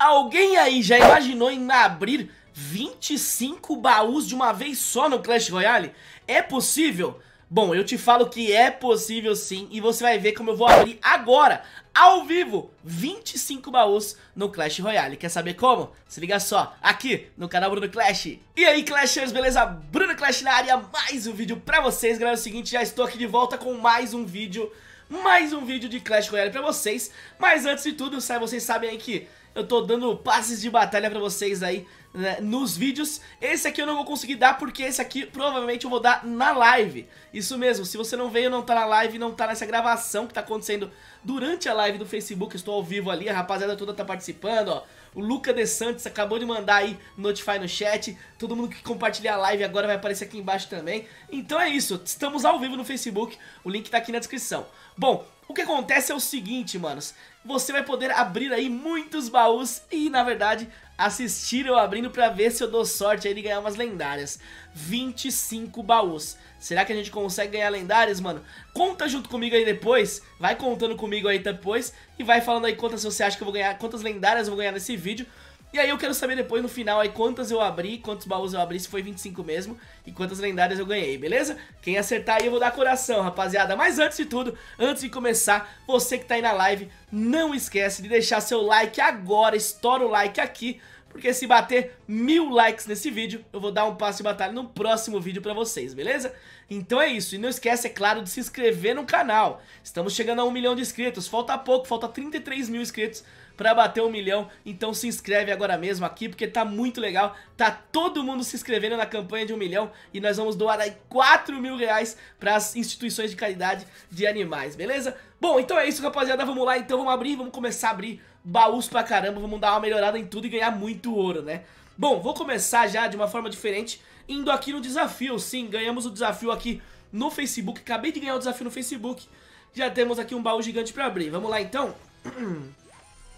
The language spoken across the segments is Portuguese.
Alguém aí já imaginou em abrir 25 baús de uma vez só no Clash Royale? É possível? Bom, eu te falo que é possível sim e você vai ver como eu vou abrir agora, ao vivo, 25 baús no Clash Royale. Quer saber como? Se liga só, aqui no canal Bruno Clash. E aí, Clashers, beleza? Bruno Clash na área, mais um vídeo pra vocês. Galera, é o seguinte, já estou aqui de volta com mais um vídeo, mais um vídeo de Clash Royale pra vocês. Mas antes de tudo, vocês sabem aí que eu tô dando passes de batalha pra vocês aí né, nos vídeos. Esse aqui eu não vou conseguir dar porque esse aqui provavelmente eu vou dar na live. Isso mesmo, se você não veio, não tá na live, não tá nessa gravação que tá acontecendo durante a live do Facebook, estou ao vivo ali, a rapaziada toda tá participando, ó. O Luca De Santos acabou de mandar aí notify no chat. Todo mundo que compartilhar a live agora vai aparecer aqui embaixo também. Então é isso, estamos ao vivo no Facebook, o link tá aqui na descrição. Bom, o que acontece é o seguinte, manos. Você vai poder abrir aí muitos baús e, na verdade, assistir eu abrindo pra ver se eu dou sorte aí de ganhar umas lendárias. 25 baús. Será que a gente consegue ganhar lendárias, mano? Conta junto comigo aí depois, vai contando comigo aí depois e vai falando aí quantas você acha que eu vou ganhar, quantas lendárias eu vou ganhar nesse vídeo. E aí eu quero saber depois no final aí quantas eu abri, quantos baús eu abri, se foi 25 mesmo, e quantas lendárias eu ganhei, beleza? Quem acertar aí eu vou dar coração, rapaziada. Mas antes de tudo, antes de começar, você que tá aí na live, não esquece de deixar seu like agora, estoura o like aqui, porque se bater mil likes nesse vídeo, eu vou dar um passo de batalha no próximo vídeo pra vocês, beleza? Então é isso, e não esquece, é claro, de se inscrever no canal. Estamos chegando a um milhão de inscritos, falta pouco, falta 33 mil inscritos pra bater um milhão, então se inscreve agora mesmo aqui, porque tá muito legal, tá todo mundo se inscrevendo na campanha de um milhão, e nós vamos doar aí 4 mil reais pras instituições de caridade de animais, beleza? Bom, então é isso rapaziada, vamos lá, então vamos abrir, vamos começar a abrir baús pra caramba, vamos dar uma melhorada em tudo e ganhar muito ouro, né? Bom, vou começar já de uma forma diferente, indo aqui no desafio, sim, ganhamos o desafio aqui no Facebook, acabei de ganhar o desafio no Facebook, já temos aqui um baú gigante pra abrir, vamos lá então?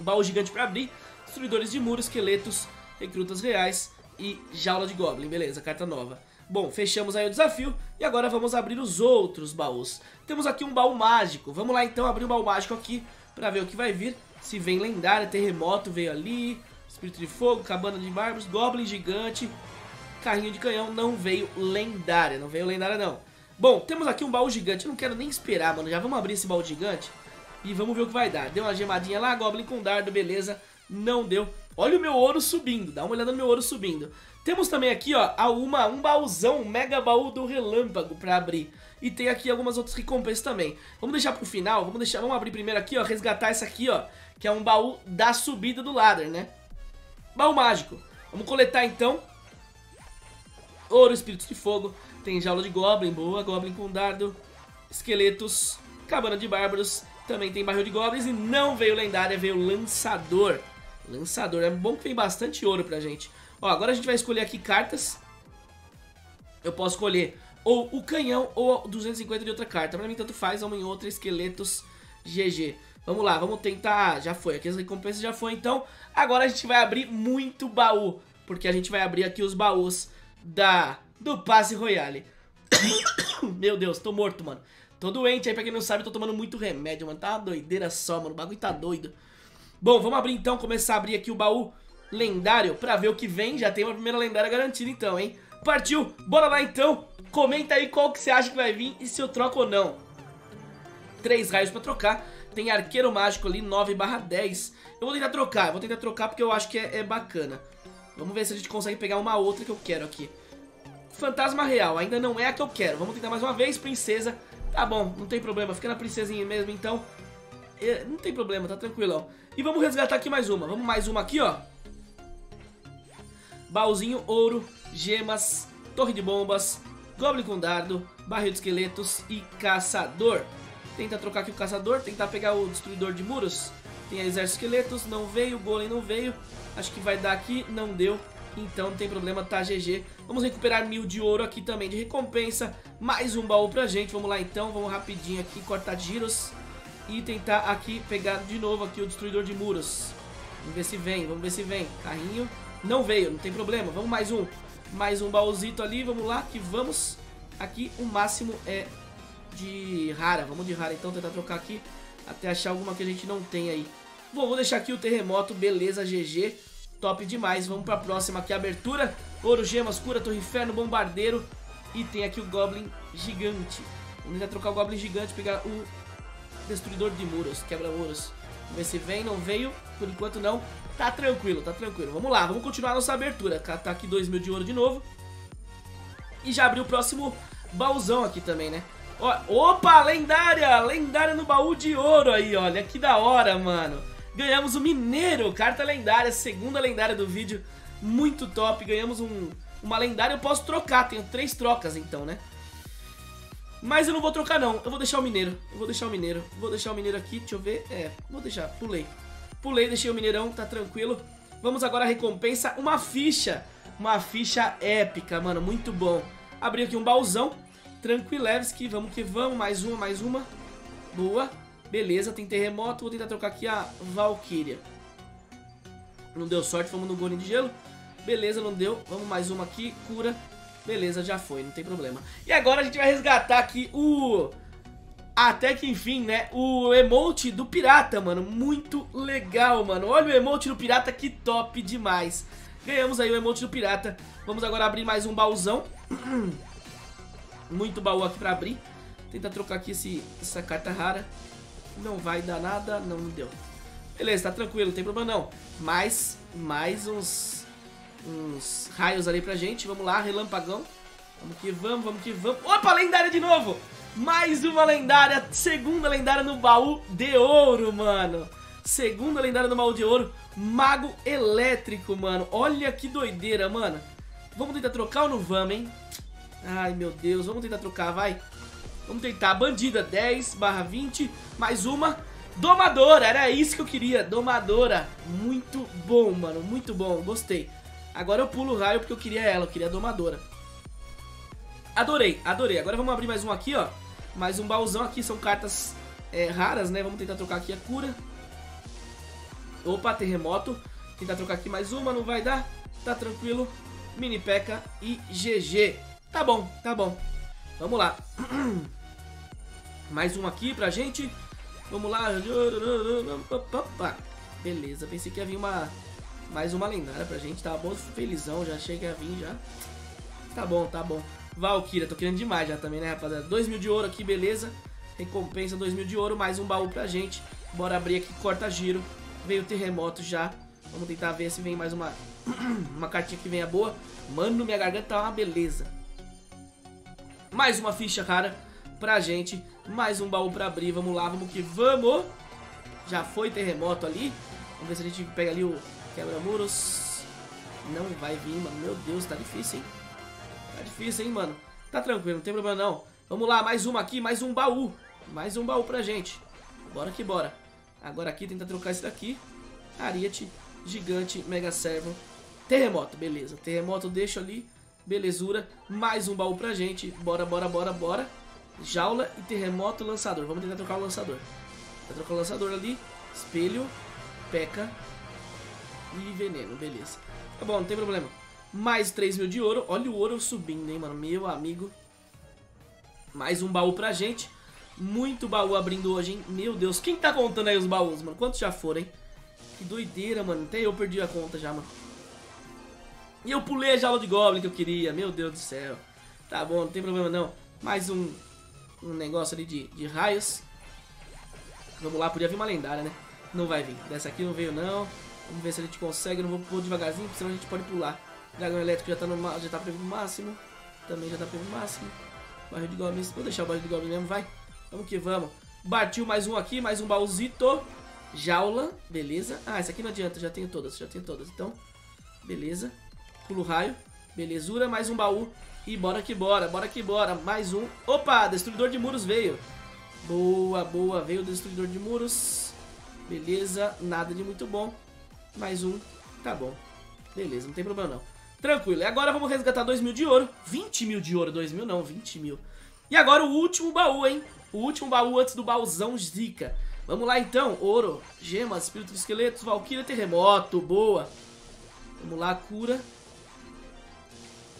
baú gigante pra abrir, destruidores de muros, esqueletos, recrutas reais e jaula de goblin, beleza, carta nova. Bom, fechamos aí o desafio e agora vamos abrir os outros baús. Temos aqui um baú mágico, vamos lá então abrir um baú mágico aqui pra ver o que vai vir. Se vem lendária, terremoto veio ali, espírito de fogo, cabana de bárbaros, goblin gigante, carrinho de canhão, não veio lendária, não veio lendária não. Bom, temos aqui um baú gigante, eu não quero nem esperar, mano, já vamos abrir esse baú gigante e vamos ver o que vai dar. Deu uma gemadinha lá, Goblin com dardo, beleza. Não deu. Olha o meu ouro subindo, dá uma olhada no meu ouro subindo. Temos também aqui, ó, uma, um baúzão, um mega baú do relâmpago pra abrir. E tem aqui algumas outras recompensas também. Vamos deixar pro final, vamos deixar, vamos abrir primeiro aqui, ó, resgatar essa aqui, ó, que é um baú da subida do ladder, né? Baú mágico. Vamos coletar então. Ouro, espíritos de fogo. Tem jaula de goblin, boa, goblin com dardo. Esqueletos, cabana de bárbaros também tem barril de goblins e não veio lendária, veio lançador. Lançador, é bom que vem bastante ouro pra gente. Ó, agora a gente vai escolher aqui cartas. Eu posso escolher ou o canhão ou 250 de outra carta. Pra mim tanto faz, uma em outra, esqueletos, GG. Vamos lá, vamos tentar... Já foi, aqui as recompensas já foi, então... Agora a gente vai abrir muito baú. Porque a gente vai abrir aqui os baús da... do Passe Royale. Meu Deus, tô morto, mano. Tô doente aí, pra quem não sabe, tô tomando muito remédio, mano. Tá uma doideira só, mano. O bagulho tá doido. Bom, vamos abrir então, começar a abrir aqui o baú lendário pra ver o que vem. Já tem uma primeira lendária garantida então, hein? Partiu! Bora lá então! Comenta aí qual que você acha que vai vir e se eu troco ou não. Três raios pra trocar. Tem arqueiro mágico ali, 9 barra 10. Eu vou tentar trocar, vou tentar trocar porque eu acho que é, é bacana. Vamos ver se a gente consegue pegar uma outra que eu quero aqui. Fantasma real, ainda não é a que eu quero. Vamos tentar mais uma vez, princesa. Tá bom, não tem problema, fica na princesinha mesmo, então. É, Não tem problema, tá tranquilão E vamos resgatar aqui mais uma, vamos mais uma aqui, ó. Baúzinho, ouro, gemas, torre de bombas Goblin com dardo, barril de esqueletos e caçador. Tenta trocar aqui o caçador, tentar pegar o destruidor de muros. Tem exército de esqueletos, não veio, golem não veio. Acho que vai dar aqui, não deu. Então não tem problema, tá GG. Vamos recuperar mil de ouro aqui também de recompensa. Mais um baú pra gente, vamos lá então, vamos rapidinho aqui, cortar giros. E tentar aqui pegar de novo aqui o destruidor de muros. Vamos ver se vem, vamos ver se vem. Carrinho, não veio, não tem problema, vamos mais um. Mais um baúzito ali, vamos lá, que vamos. Aqui o máximo é de rara, vamos de rara então, tentar trocar aqui. Até achar alguma que a gente não tem aí. Vou, vou deixar aqui o terremoto, beleza, GG. Top demais. Vamos pra próxima aqui, abertura. Ouro, gemas, cura, torre inferno, bombardeiro. E tem aqui o Goblin gigante. Vamos tentar trocar o Goblin gigante, pegar o destruidor de muros, quebra-muros. Vamos ver se vem, não veio. Por enquanto não. Tá tranquilo, tá tranquilo. Vamos lá, vamos continuar a nossa abertura. Tá aqui 2 mil de ouro de novo. E já abriu o próximo baúzão aqui também, né? Ó, opa, lendária! Lendária no baú de ouro aí, olha. Que da hora, mano. Ganhamos o Mineiro, carta lendária, segunda lendária do vídeo. Muito top. Ganhamos um, uma lendária. Eu posso trocar, tenho três trocas então, né? Mas eu não vou trocar não, eu vou deixar o mineiro Eu vou deixar o mineiro, vou deixar o mineiro aqui Deixa eu ver, é, vou deixar, pulei Pulei, deixei o mineirão, tá tranquilo Vamos agora a recompensa, uma ficha Uma ficha épica, mano, muito bom Abri aqui um baúzão Tranquilevski, vamos que vamos, mais uma, mais uma Boa, beleza, tem terremoto Vou tentar trocar aqui a Valkyria Não deu sorte, vamos no Golem de Gelo Beleza, não deu, vamos mais uma aqui, cura Beleza, já foi, não tem problema. E agora a gente vai resgatar aqui o... Até que enfim, né? O emote do pirata, mano. Muito legal, mano. Olha o emote do pirata, que top demais. Ganhamos aí o emote do pirata. Vamos agora abrir mais um baúzão. Muito baú aqui pra abrir. Tentar trocar aqui esse, essa carta rara. Não vai dar nada, não deu. Beleza, tá tranquilo, não tem problema não. Mais, mais uns uns raios ali pra gente. Vamos lá, relampagão. Vamos que vamos, vamos que vamos. Opa, lendária de novo! Mais uma lendária, segunda lendária no baú de ouro, mano. Segunda lendária no baú de ouro, Mago Elétrico, mano. Olha que doideira, mano. Vamos tentar trocar ou não vamos, hein? Ai, meu Deus, vamos tentar trocar, vai. Vamos tentar, bandida, 10 barra 20, mais uma. Domadora, era isso que eu queria, domadora. Muito bom, mano, muito bom, gostei. Agora eu pulo o raio porque eu queria ela, eu queria a domadora. Adorei, adorei. Agora vamos abrir mais um aqui, ó. Mais um baúzão aqui, são cartas é, raras, né? Vamos tentar trocar aqui a cura. Opa, terremoto. Tentar trocar aqui mais uma, não vai dar. Tá tranquilo. Mini P.E.K.K.A. e GG. Tá bom, tá bom. Vamos lá. mais um aqui pra gente. Vamos lá. Beleza, pensei que ia vir uma mais uma lendária pra gente, tá bom, felizão, já achei que ia vir já. Tá bom, tá bom. Valkyria, tô querendo demais já também, né, rapaziada? 2 mil de ouro aqui, beleza. Recompensa 2 mil de ouro, mais um baú pra gente. Bora abrir aqui, corta giro. Veio o terremoto já. Vamos tentar ver se vem mais uma, uma cartinha que venha boa. Mano, minha garganta tá uma beleza. Mais uma ficha, cara, pra gente. Mais um baú pra abrir, vamos lá, vamos que vamos. Já foi terremoto ali. Vamos ver se a gente pega ali o Quebra-muros. Não vai vir, mano. Meu Deus, tá difícil, hein? Tá difícil, hein, mano? Tá tranquilo, não tem problema não. Vamos lá, mais uma aqui, mais um baú. Mais um baú pra gente. Bora que bora. Agora aqui, tenta trocar esse daqui. Ariete, gigante, mega servo. Terremoto, beleza. Terremoto deixa ali. Belezura. Mais um baú pra gente. Bora, bora, bora, bora. Jaula e terremoto lançador. Vamos tentar trocar o lançador. Vou trocar o lançador ali. Espelho. Peca e veneno, beleza. Tá bom, não tem problema. Mais 3 mil de ouro. Olha o ouro subindo, hein, mano. Meu amigo. Mais um baú pra gente. Muito baú abrindo hoje, hein. Meu Deus. Quem tá contando aí os baús, mano? Quantos já foram, hein? Que doideira, mano. Até eu perdi a conta já, mano. E eu pulei a jaula de Goblin que eu queria. Meu Deus do céu. Tá bom, não tem problema não. Mais um, um negócio ali de, de raios. Vamos lá, podia vir uma lendária, né? Não vai vir. Dessa aqui não veio, não. Vamos ver se a gente consegue. não vou pôr devagarzinho, porque senão a gente pode pular. Dragão elétrico já tá, no, já tá previsto máximo. Também já tá previsto máximo. Barril de goblins. Vou deixar o barril de goblin mesmo, vai. Vamos que vamos. Batiu mais um aqui, mais um baúzito. Jaula, beleza. Ah, essa aqui não adianta, já tenho todas, já tenho todas. Então, beleza. Pulo raio, belezura, mais um baú. E bora que bora, bora que bora. Mais um. Opa, destruidor de muros veio. Boa, boa, veio o destruidor de muros. Beleza, nada de muito bom. Mais um. Tá bom. Beleza, não tem problema não. Tranquilo. E agora vamos resgatar 2 mil de ouro. 20 mil de ouro. 2 mil não, 20 mil. E agora o último baú, hein? O último baú antes do baúzão zica. Vamos lá então. Ouro, gemas, espírito de esqueletos, valquíria, terremoto. Boa. Vamos lá, cura.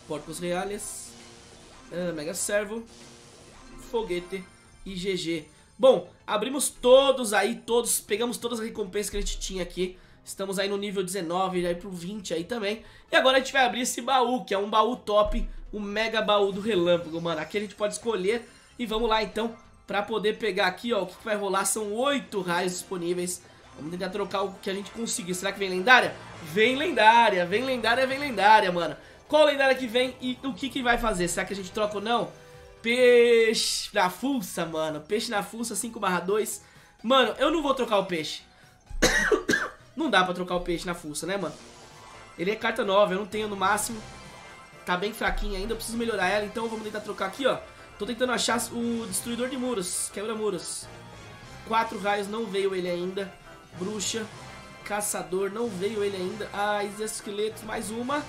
Porcos reales. Uh, mega servo. Foguete e GG. Bom, abrimos todos aí, todos, pegamos todas as recompensas que a gente tinha aqui. Estamos aí no nível 19, já ir pro 20 aí também. E agora a gente vai abrir esse baú, que é um baú top, o mega baú do relâmpago, mano. Aqui a gente pode escolher e vamos lá então, pra poder pegar aqui, ó, o que, que vai rolar. São 8 raios disponíveis. Vamos tentar trocar o que a gente conseguir. Será que vem lendária? Vem lendária, vem lendária, vem lendária, mano. Qual lendária que vem e o que que vai fazer? Será que a gente troca ou não? Peixe na fuça, mano. Peixe na fuça, 5 barra 2. Mano, eu não vou trocar o peixe. não dá pra trocar o peixe na fuça, né, mano? Ele é carta nova, eu não tenho no máximo. Tá bem fraquinha ainda, eu preciso melhorar ela. Então vamos tentar trocar aqui, ó. Tô tentando achar o destruidor de muros, quebra-muros. Quatro raios, não veio ele ainda. Bruxa, caçador, não veio ele ainda. Ah, esqueletos, mais uma.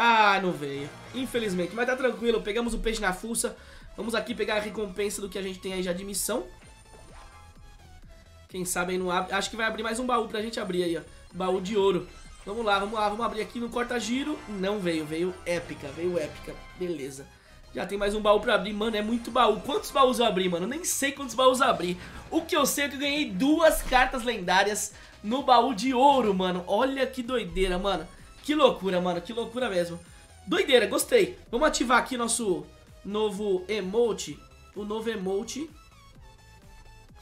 Ah, não veio. Infelizmente, mas tá tranquilo. Pegamos o peixe na fuça. Vamos aqui pegar a recompensa do que a gente tem aí já de missão. Quem sabe aí não abre. Acho que vai abrir mais um baú pra gente abrir aí, ó. Baú de ouro. Vamos lá, vamos lá. Vamos abrir aqui no corta-giro. Não veio, veio épica, veio épica. Beleza. Já tem mais um baú pra abrir. Mano, é muito baú. Quantos baús eu abri, mano? nem sei quantos baús eu abri. O que eu sei é que eu ganhei duas cartas lendárias no baú de ouro, mano. Olha que doideira, mano. Que loucura, mano, que loucura mesmo. Doideira, gostei. Vamos ativar aqui nosso novo emote. O novo emote.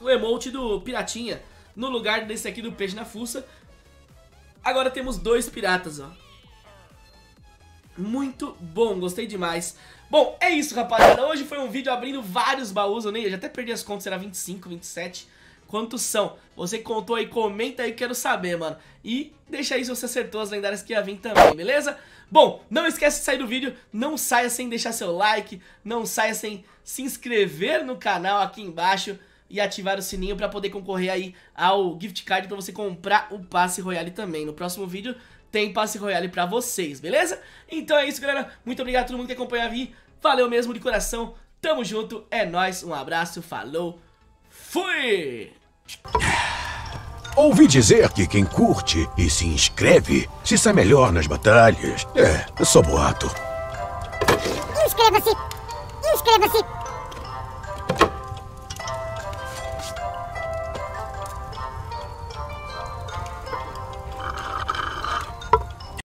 O emote do piratinha. No lugar desse aqui do peixe na fuça. Agora temos dois piratas, ó. Muito bom, gostei demais. Bom, é isso, rapaziada. Hoje foi um vídeo abrindo vários baús. Eu, nem, eu já até perdi as contas, era 25, 27. Quantos são? Você contou aí, comenta aí, quero saber, mano. E deixa aí se você acertou as lendárias que ia vir também, beleza? Bom, não esquece de sair do vídeo, não saia sem deixar seu like, não saia sem se inscrever no canal aqui embaixo e ativar o sininho pra poder concorrer aí ao gift card pra você comprar o passe royale também. No próximo vídeo tem passe royale pra vocês, beleza? Então é isso, galera. Muito obrigado a todo mundo que acompanha a. Valeu mesmo de coração. Tamo junto, é nóis, um abraço, falou, Fui! Ouvi dizer que quem curte e se inscreve se sai melhor nas batalhas. É, é só boato. Inscreva-se! Inscreva-se!